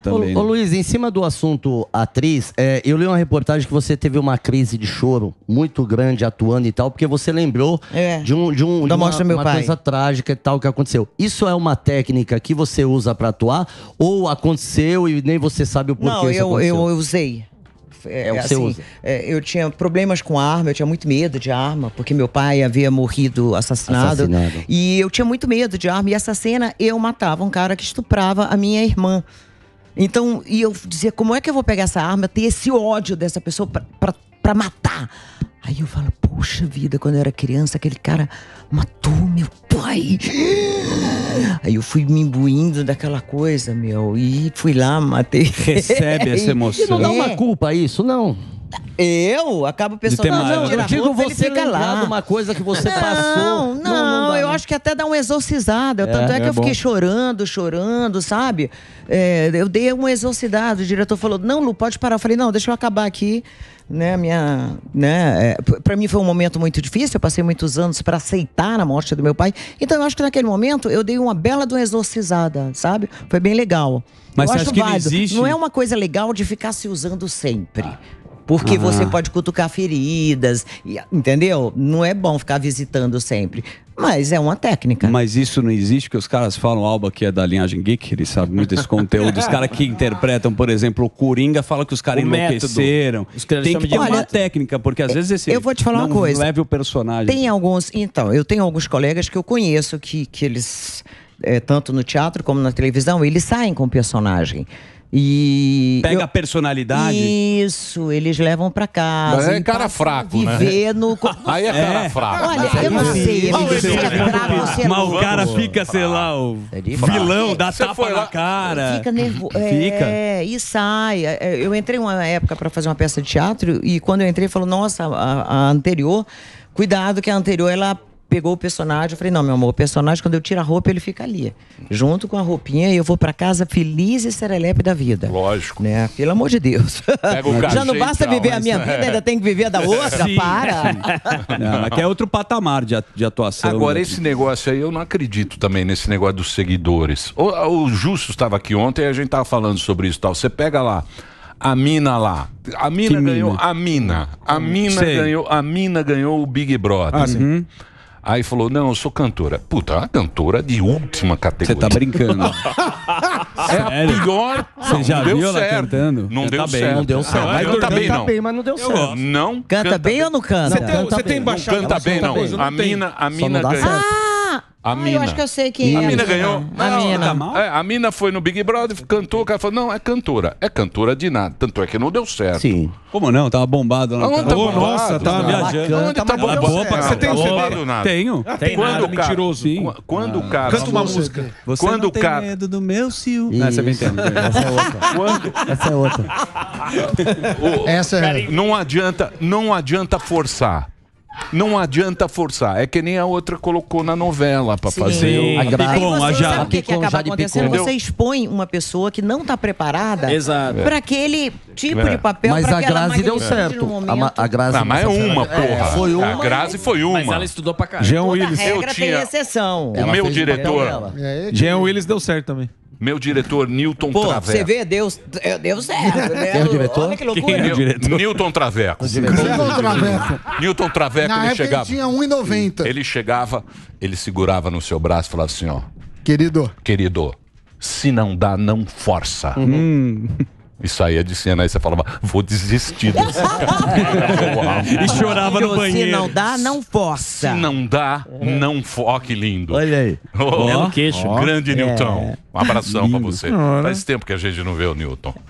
Também, Ô, ô né? Luiz, em cima do assunto atriz, é, eu li uma reportagem que você teve uma crise de choro muito grande atuando e tal, porque você lembrou É. de, um, de, um, Da de uma pai. coisa trágica e tal que aconteceu. Isso é uma técnica que você usa pra atuar? Ou aconteceu e nem você sabe o porquê Não, isso eu, aconteceu? eu, eu usei. É, você usa. é, eu tinha problemas com arma, eu tinha muito medo de arma, porque meu pai havia morrido assassinado, Assassinado. E eu tinha muito medo de arma. E essa cena, eu matava um cara que estuprava a minha irmã. Então, e eu dizia, como é que eu vou pegar essa arma, ter esse ódio dessa pessoa pra matar? Aí eu falo, poxa vida, quando eu era criança, aquele cara matou meu pai. Aí eu fui me imbuindo daquela coisa, meu, e fui lá, matei. Recebe essa emoção. E não dá É. uma culpa isso, não? Eu acabo pensando, não, não, Eu digo roupa, você fica lembrar lá. de uma coisa que você não, passou. Não, dá, eu né? acho que até dá uma exorcizada. Tanto é, que é eu fiquei bom. chorando, chorando, sabe? É, eu dei uma exorcidade. O diretor falou: não, Lu, pode parar. Eu falei: não, deixa eu acabar aqui. Né, minha, né, é, p- pra mim foi um momento muito difícil. Eu passei muitos anos para aceitar a morte do meu pai. Então eu acho que naquele momento eu dei uma bela de uma exorcizada, sabe? Foi bem legal. Mas eu você acho acha que não existe- Não é uma coisa legal de ficar se usando sempre. Porque você pode cutucar feridas, entendeu? Não é bom ficar visitando sempre. Mas é uma técnica. Mas isso não existe, porque os caras falam, Alba, que é da linhagem geek, ele sabe muito desse conteúdo. Os caras que interpretam, por exemplo, o Coringa, fala que os caras enlouqueceram. Os caras Tem que de ter uma técnica, porque às vezes esse eu vou te falar uma não coisa. leve o personagem. Tem alguns. Então, eu tenho alguns colegas que eu conheço que, que eles, é, tanto no teatro como na televisão, eles saem com personagem. E. Pega eu- a personalidade. Isso, eles levam pra casa. Mas é cara fraco, né? Viver no. Aí é cara fraco. Olha, eu não sei, ele se é fraco é Mas o louco. cara fica, sei lá, o É vilão, dá Você tapa na cara. Fica nervoso. Fica. É, e sai. É, Eu entrei uma época para fazer uma peça de teatro e quando eu entrei, falou: nossa, a, a anterior, cuidado que a anterior ela pegou o personagem. Eu falei: não, meu amor, o personagem, quando eu tiro a roupa, ele fica ali, junto com a roupinha, e eu vou para casa feliz e serelepe da vida. Lógico. Né? Pelo amor de Deus. Pega o Já não basta viver a minha vida, ainda tem que viver a da outra? Sim, Para. Não, mas que é outro patamar de, de atuação. Agora, né? esse negócio aí, eu não acredito também nesse negócio dos seguidores. O, o Justo estava aqui ontem e a gente estava falando sobre isso e tal. Você pega lá, a mina lá. A mina Que ganhou. mina? A mina. A mina Sei. ganhou. A mina ganhou o Big Brother. Ah, sim. Uhum. Aí falou: não, eu sou cantora. Puta, é uma cantora de última Você categoria. tá brincando. É a Sério? pior. Você Não, já não deu viu ela certo. cantando? Não Canta deu bem, certo. Não deu certo. Ah, canta bem, canta não. bem, mas não deu certo. Não Canta bem ou não canta? Você tem, você tem embaixada. Canta bem, não. Coisa, A mina, a mina ganhou. Ah! A ah, mina. eu acho que eu sei quem é. A mina ganhou. A Não, mina. Tá mal? É, a mina foi no Big Brother, cantou, o cara falou, não, é cantora. É cantora de nada. Tanto é que não deu certo. Sim. Como não? Tava bombado lá canal. tá Ô, bombado? nossa, tá Não, viajando. Onde tá Ela é bombado? boa Não, Você tem tá um CD? bombado nada. Tenho. Tem Quando nada, o cara- mentiroso. Sim. Qu- Quando o cara... Canta uma música. Você Quando não o tem cara- medo do meu ciúme. Não, você me Isso. entende. Essa é outra. Quando, Essa é outra. o- Essa é. não adianta, não adianta forçar. Não adianta forçar. É que nem a outra colocou na novela pra Sim. fazer. Sim. o- A Picon, a sabe o que, que acaba acontecendo? Você expõe uma pessoa que não está preparada para aquele tipo É. de papel. Mas pra a aquela Grazi deu certo. A, a Grazi Não, mas é uma, porra. foi uma. A Grazi foi uma. Mas ela estudou pra caralho. Jean Toda Willis. regra Eu tem tinha- exceção. O Ela meu diretor, dela. É, Jean Willis deu certo também. Meu diretor Newton Pô, Traveco. você vê, Deus, deu certo. Né? Quem é o diretor? Olha que loucura. Nil- Newton Traveco. Newton Traveco. Newton Traveco, Na ele época ele chegava. tinha 1,90. Ele chegava, ele segurava no seu braço e falava assim, ó, Querido, querido, se não dá, não força. E saía de cena, aí você falava, vou desistir desse cara. E chorava no Se banheiro. não dá, não força. Se não dá, não força. Ó, que lindo. Olha aí. Belo queixo. Grande Newton. Um abração pra você. Faz tempo que a gente não vê o Newton.